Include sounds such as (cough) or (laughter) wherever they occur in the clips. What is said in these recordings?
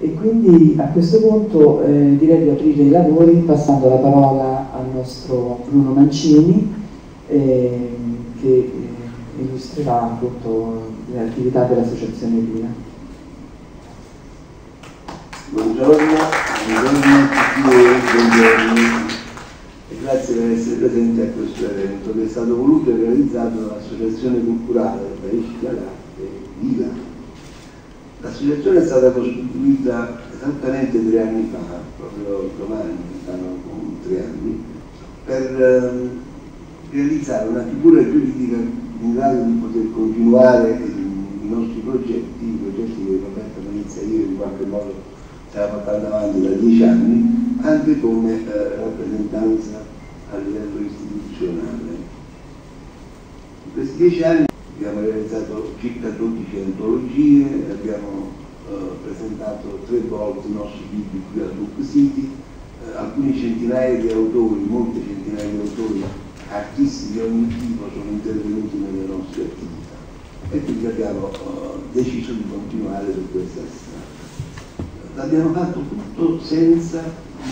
E quindi a questo punto eh, direi di aprire i lavori passando la parola al nostro Bruno Mancini eh, che illustrerà appunto le attività dell'Associazione Pia. Buongiorno, buongiorno a tutti voi, buongiorno e grazie per essere presenti a questo evento che è stato voluto e realizzato dall'Associazione Culturale Parisca d'Arte Vila L'associazione è stata costituita esattamente tre anni fa, proprio domani, stanno tre anni, per eh, realizzare una figura giuridica in grado di poter continuare i, nostri progetti, i progetti che Roberto Venezia io in qualche modo stiamo portando avanti da dieci anni, anche come eh, rappresentanza a livello istituzionale. In questi dieci anni abbiamo realizzato circa 12 antologie, abbiamo eh, presentato tre volte i nostri libri qui al Book City, eh, alcune centinaia di autori, molte centinaia di autori, artisti di ogni tipo sono intervenuti nelle nostre attività e quindi abbiamo eh, deciso di continuare su questa strada. L'abbiamo fatto tutto senza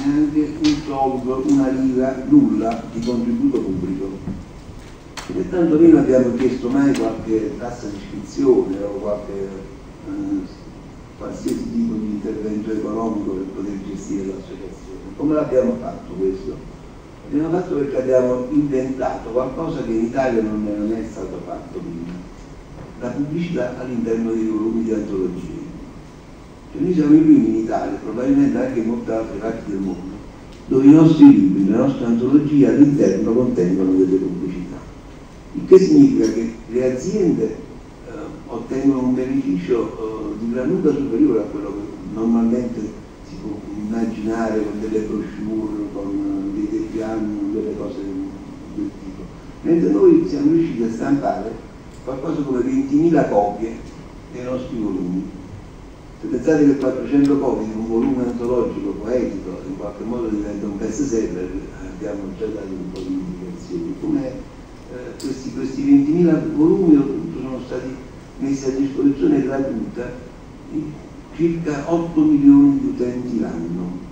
neanche un soldo, una lira, nulla di contributo pubblico né tantomeno abbiamo chiesto mai qualche tassa di iscrizione o qualche eh, qualsiasi tipo di intervento economico per poter gestire l'associazione. Come l'abbiamo fatto questo? L'abbiamo fatto perché abbiamo inventato qualcosa che in Italia non è, non è stato fatto prima, la pubblicità all'interno dei volumi di antologie. Cioè noi siamo i primi in Italia, probabilmente anche in molte altre parti del mondo, dove i nostri libri, le nostre antologie all'interno contengono delle pubblicità il che significa che le aziende eh, ottengono un beneficio eh, di gran lunga superiore a quello che normalmente si può immaginare con delle brochure, con dei depiani, delle cose del tipo. Mentre noi siamo riusciti a stampare qualcosa come 20.000 copie dei nostri volumi. Se pensate che 400 copie di un volume antologico poetico in qualche modo diventa un best seller, abbiamo già dato un po' di indicazioni. Eh, questi, questi 20.000 volumi sono stati messi a disposizione gratuita di circa 8 milioni di utenti l'anno.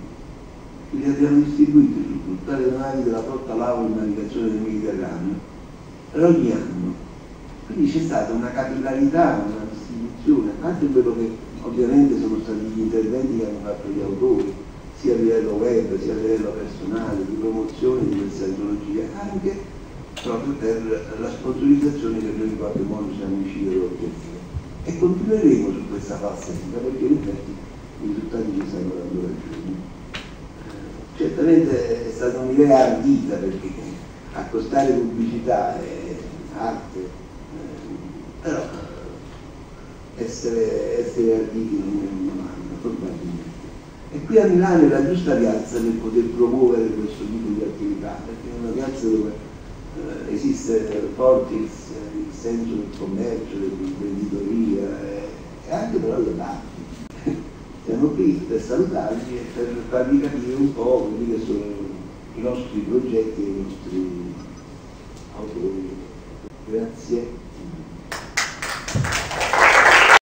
Li abbiamo distribuiti su tutte le navi della flotta Lavo in navigazione del Mediterraneo per ogni anno. Quindi c'è stata una capillarità, una distribuzione, anche quello che ovviamente sono stati gli interventi che hanno fatto gli autori, sia a livello web, sia a livello personale, di promozione di queste antologie, anche proprio per la sponsorizzazione che noi in qualche modo siamo riusciti ad ottenere. E continueremo su questa falsetta perché in effetti i risultati ci stanno dando ragione. Certamente è stata un'idea ardita perché accostare pubblicità e arte, eh, però essere, essere arditi non è una mano, probabilmente. E qui a Milano è la giusta piazza per poter promuovere questo tipo di attività, perché è una piazza dove esiste forte il, il, senso del commercio, dell'imprenditoria e, e, anche però dell'arte. (laughs) Siamo qui per salutarvi e per farvi capire un po' quelli che sono i nostri progetti e i nostri